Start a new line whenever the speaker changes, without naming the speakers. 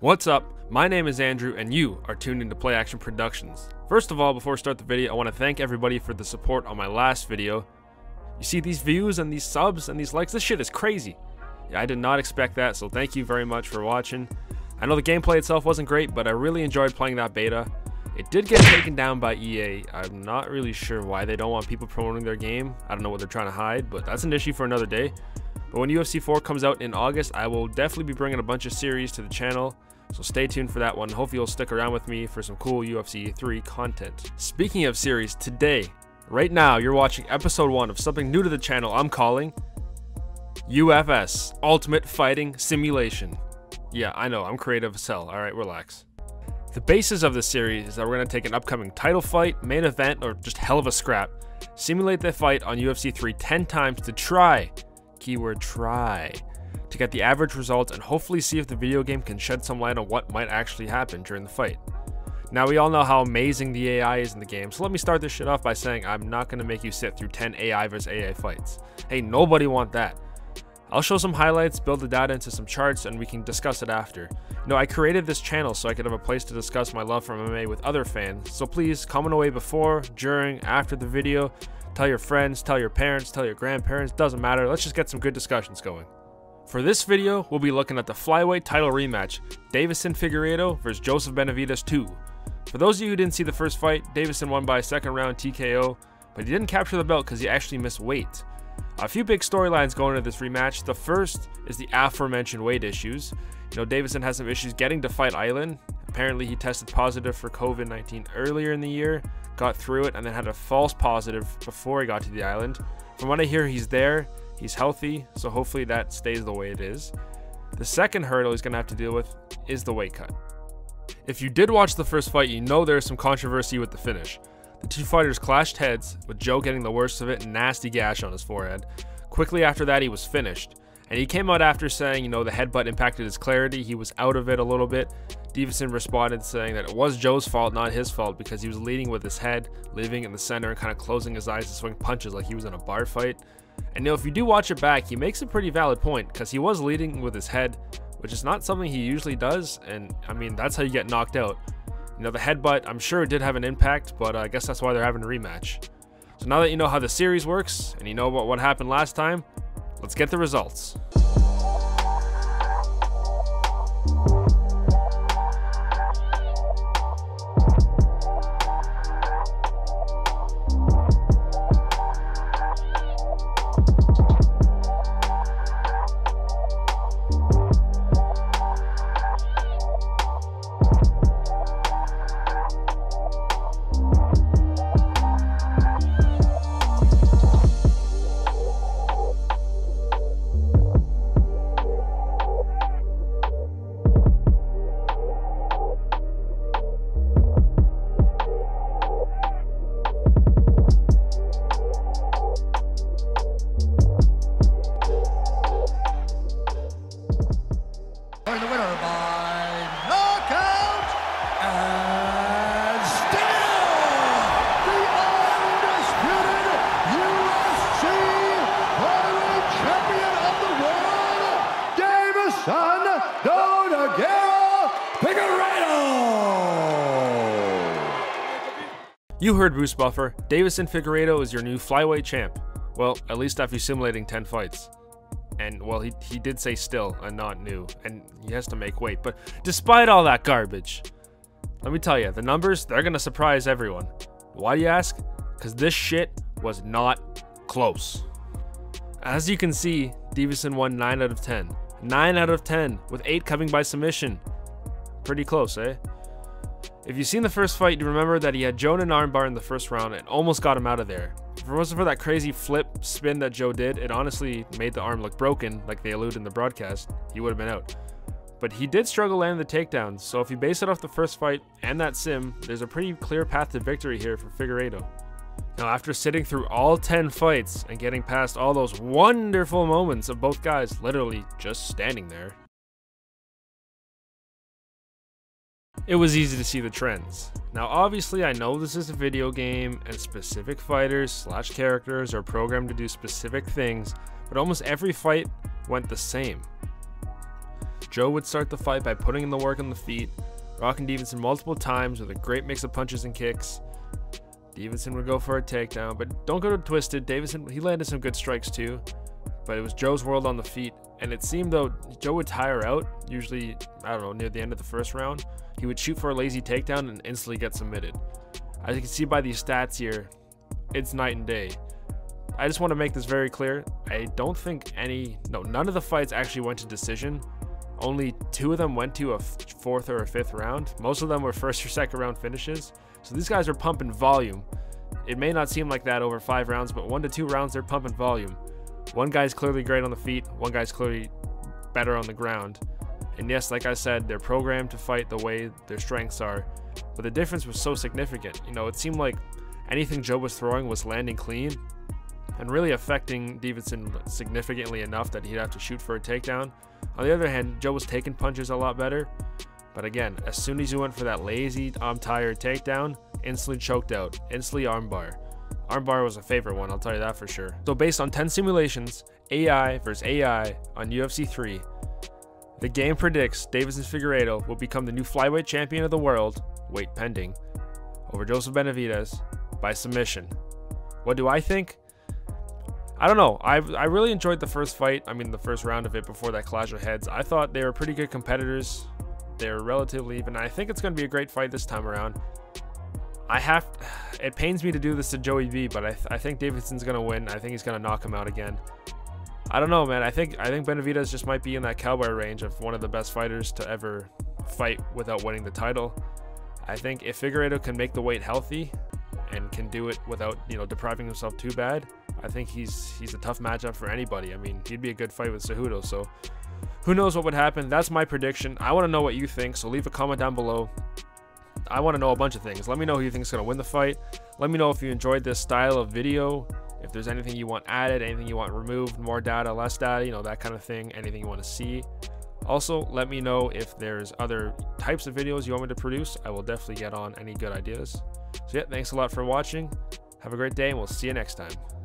What's up? My name is Andrew, and you are tuned into Play Action Productions. First of all, before I start the video, I want to thank everybody for the support on my last video. You see these views and these subs and these likes, this shit is crazy. Yeah, I did not expect that, so thank you very much for watching. I know the gameplay itself wasn't great, but I really enjoyed playing that beta. It did get taken down by EA. I'm not really sure why they don't want people promoting their game. I don't know what they're trying to hide, but that's an issue for another day. But when UFC 4 comes out in August, I will definitely be bringing a bunch of series to the channel. So stay tuned for that one. Hopefully you'll stick around with me for some cool UFC 3 content. Speaking of series, today, right now, you're watching episode 1 of something new to the channel I'm calling UFS Ultimate Fighting Simulation. Yeah, I know, I'm creative as hell. Alright, relax. The basis of this series is that we're going to take an upcoming title fight, main event, or just hell of a scrap, simulate the fight on UFC 3 10 times to try, keyword try, to get the average results and hopefully see if the video game can shed some light on what might actually happen during the fight. Now, we all know how amazing the AI is in the game, so let me start this shit off by saying I'm not going to make you sit through 10 AI vs AI fights. Hey, nobody want that. I'll show some highlights, build the data into some charts, and we can discuss it after. You know, I created this channel so I could have a place to discuss my love for MMA with other fans, so please comment away before, during, after the video. Tell your friends, tell your parents, tell your grandparents, doesn't matter, let's just get some good discussions going. For this video, we'll be looking at the flyweight title rematch, Deiveson Figueiredo vs Joseph Benavidez 2. For those of you who didn't see the first fight, Deiveson won by a second round TKO, but he didn't capture the belt because he actually missed weight. A few big storylines going into this rematch. The first is the aforementioned weight issues. You know, Deiveson has some issues getting to Fight Island. Apparently, he tested positive for COVID 19 earlier in the year, got through it, and then had a false positive before he got to the island. From what I hear, he's there, he's healthy, so hopefully that stays the way it is. The second hurdle he's going to have to deal with is the weight cut. If you did watch the first fight, you know there's some controversy with the finish. The two fighters clashed heads, with Joe getting the worst of it and nasty gash on his forehead. Quickly after that, he was finished. And he came out after saying, you know, the headbutt impacted his clarity. He was out of it a little bit. Deiveson responded saying that it was Joe's fault, not his fault, because he was leading with his head, leaving in the center, and kind of closing his eyes to swing punches like he was in a bar fight. And you know, if you do watch it back, he makes a pretty valid point, because he was leading with his head, which is not something he usually does. And I mean, that's how you get knocked out. You know, the headbutt, I'm sure it did have an impact, but uh, I guess that's why they're having a rematch. So now that you know how the series works, and you know about what happened last time, let's get the results. You heard Bruce Buffer. Deiveson Figueiredo is your new flyweight champ. Well, at least after simulating 10 fights. And, well, he, he did say still and not new, and he has to make weight. But despite all that garbage, let me tell you, the numbers, they're going to surprise everyone. Why do you ask? Because this shit was not close. As you can see, Deiveson won 9 out of 10. 9 out of 10, with 8 coming by submission. Pretty close, eh? If you've seen the first fight, you remember that he had Joe in an armbar in the first round and almost got him out of there. If it wasn't for that crazy flip spin that Joe did, it honestly made the arm look broken, like they allude in the broadcast. He would have been out. But he did struggle landing the takedowns, so if you base it off the first fight and that sim, there's a pretty clear path to victory here for Figueiredo. Now, after sitting through all 10 fights and getting past all those wonderful moments of both guys literally just standing there, it was easy to see the trends. Now obviously I know this is a video game and specific fighters slash characters are programmed to do specific things, but almost every fight went the same. Joe would start the fight by putting in the work on the feet, rocking Deiveson multiple times with a great mix of punches and kicks. Deiveson would go for a takedown, but don't go to twisted. Deiveson, he landed some good strikes too, but it was Joe's world on the feet, and it seemed though Joe would tire out, usually, I don't know, near the end of the first round. He would shoot for a lazy takedown and instantly get submitted. As you can see by these stats here, it's night and day. I just want to make this very clear. I don't think any, no, none of the fights actually went to decision. Only two of them went to a fourth or a fifth round. Most of them were first or second round finishes. So these guys are pumping volume. It may not seem like that over five rounds, but one to two rounds, they're pumping volume. One guy's clearly great on the feet, one guy's clearly better on the ground. And yes, like I said, they're programmed to fight the way their strengths are. But the difference was so significant. You know, it seemed like anything Joe was throwing was landing clean and really affecting Davidson significantly enough that he'd have to shoot for a takedown. On the other hand, Joe was taking punches a lot better. But again, as soon as he went for that lazy, I'm tired takedown, instantly choked out, instantly armbar. Armbar was a favorite one, I'll tell you that for sure. So based on 10 simulations, AI versus AI on UFC 3, the game predicts Deiveson Figueiredo will become the new flyweight champion of the world, weight pending, over Joseph Benavidez by submission. What do I think? I don't know. I, I really enjoyed the first fight. I mean, the first round of it before that clash of heads. I thought they were pretty good competitors. They're relatively even. I think it's going to be a great fight this time around. I have. It pains me to do this to Joey B, but I, th I think Davidson's to win. I think he's to knock him out again. I don't know, man. I think I think Benavidez just might be in that cowboy range of one of the best fighters to ever fight without winning the title. I think if Figueiredo can make the weight healthy and can do it without you know depriving himself too bad, I think he's he's a tough matchup for anybody. I mean, he'd be a good fight with Cejudo. So who knows what would happen? That's my prediction. I want to know what you think. So leave a comment down below. I want to know a bunch of things. Let me know who you think is going to win the fight. Let me know if you enjoyed this style of video. If there's anything you want added, anything you want removed, more data, less data, you know, that kind of thing. Anything you want to see. Also, let me know if there's other types of videos you want me to produce. I will definitely get on any good ideas. So yeah, thanks a lot for watching. Have a great day and we'll see you next time.